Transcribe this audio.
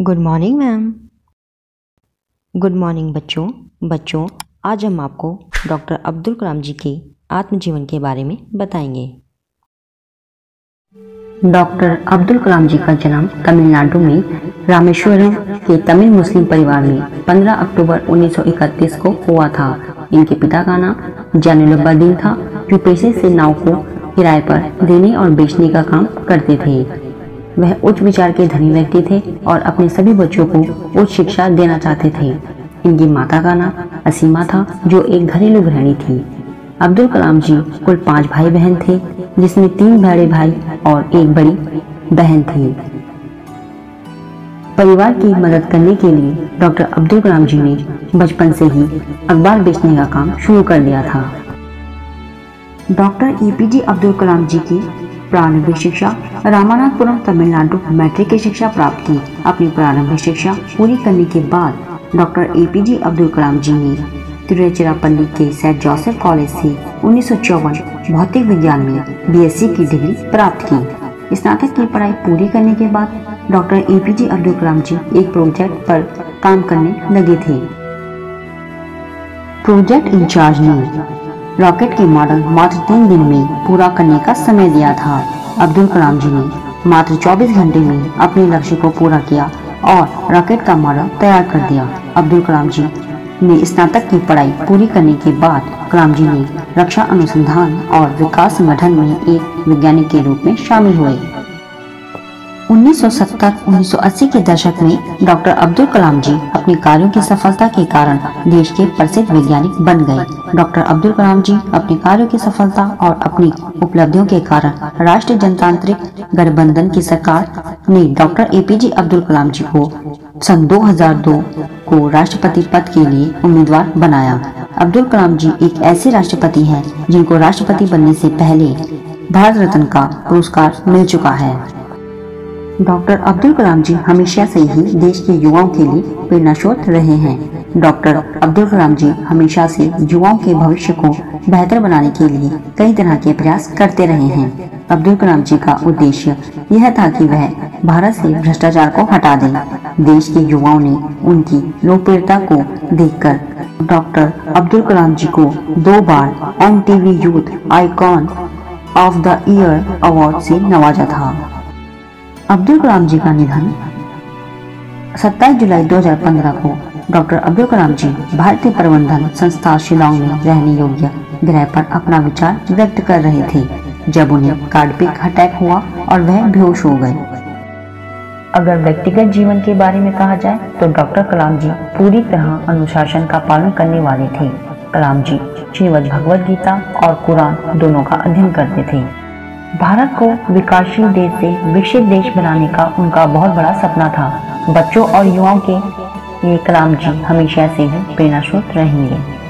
Good morning ma'am good morning बच्चों। बच्चों, आज हम आपको डॉक्टर अब्दुल कलाम जी के आत्मजीवन के बारे में बताएँगे। डॉक्टर अब्दुल कलाम जी का जन्म तमिलनाडु में रामेश्वरम के तमिल मुस्लिम परिवार में 15 अक्टूबर 1931 को हुआ था। इनके पिता का नाम जैनुलब्बादीन था, जो पेशे से नाव को किराए पर देने और बेचने का काम करते थे। वह उच्च विचार के धनी व्यक्ति थे और अपने सभी बच्चों को उच्च शिक्षा देना चाहते थे। इनकी माता का नाम असीमा था, जो एक घरेलू गृहिणी थी। अब्दुल कलाम जी कुल पाँच भाई बहन थे, जिसमें तीन बड़े भाई और एक बड़ी बहन थी। परिवार की मदद करने के लिए डॉक्टर अब्दुल कलाम जी ने बचपन से ही अखबार बेचने का काम शुरू कर दिया था। डॉक्टर एपीजे अब्दुल कलाम जी की प्रारंभिक शिक्षा, रामानाथपुरम तमिलनाडु मैट्रिक की शिक्षा प्राप्त की। अपनी प्रारंभिक शिक्षा पूरी करने के बाद डॉक्टर एपीजे अब्दुल कलाम जी ने तिरुचिरापल्ली के सेंट जोसेफ कॉलेज से उन्नीस भौतिक विज्ञान में बीएससी की डिग्री प्राप्त की। स्नातक की पढ़ाई पूरी करने के बाद डॉक्टर एपीजे अब्दुल कलाम जी एक प्रोजेक्ट पर काम करने लगे थे। प्रोजेक्ट इंचार्ज ने रॉकेट के मॉडल मात्र तीन दिन में पूरा करने का समय दिया था। अब्दुल कलाम जी ने मात्र 24 घंटे में अपने लक्ष्य को पूरा किया और रॉकेट का मॉडल तैयार कर दिया। अब्दुल कलाम जी ने स्नातक की पढ़ाई पूरी करने के बाद कलाम जी ने रक्षा अनुसंधान और विकास संगठन में एक वैज्ञानिक के रूप में शामिल हुए। 1970-1980 के दशक में डॉक्टर अब्दुल कलाम जी अपने कार्यों की सफलता के कारण देश के प्रसिद्ध वैज्ञानिक बन गए। डॉक्टर अब्दुल कलाम जी अपने कार्यों की सफलता और अपनी उपलब्धियों के कारण राष्ट्रीय जनतांत्रिक गठबंधन की सरकार ने डॉक्टर एपीजे अब्दुल कलाम जी को सन 2002 को राष्ट्रपति पद के लिए उम्मीदवार बनाया। अब्दुल कलाम जी एक ऐसे राष्ट्रपति हैं जिनको राष्ट्रपति बनने से पहले भारत रत्न का पुरस्कार मिल चुका है। डॉक्टर अब्दुल कलाम जी हमेशा से ही देश के युवाओं के लिए प्रेरणा स्रोत रहे हैं। डॉक्टर अब्दुल कलाम जी हमेशा से युवाओं के भविष्य को बेहतर बनाने के लिए कई तरह के प्रयास करते रहे हैं। अब्दुल कलाम जी का उद्देश्य यह था कि वह भारत से भ्रष्टाचार को हटा दें। देश के युवाओं ने उनकी लोकप्रियता को देखकर डॉक्टर अब्दुल कलाम जी को दो बार M youth icon of the year award से नवाजा था। अब्दुल कलाम जी का निधन 27 जुलाई 2015 को डॉक्टर अब्दुल कलाम जी, भारतीय प्रबंधन संस्था शिलोंग में रहने योग्य ग्रह पर अपना विचार व्यक्त कर रहे थे, जब उन्हें कार्डिक अटैक हुआ और वह बेहोश हो गए। अगर व्यक्तिगत जीवन के बारे में कहा जाए तो डॉक्टर कलाम जी पूरी तरह अनुशासन का पालन करने वाले थे। कलाम जी, श्रीमद भगवद गीता और कुरान दोनों का अध्ययन करते थे। भारत को विकासशील देश से विकसित देश बनाने का उनका बहुत बड़ा सपना था। बच्चों और युवाओं के ये कलाम जी हमेशा से ही प्रेरणा स्रोत रहेंगे।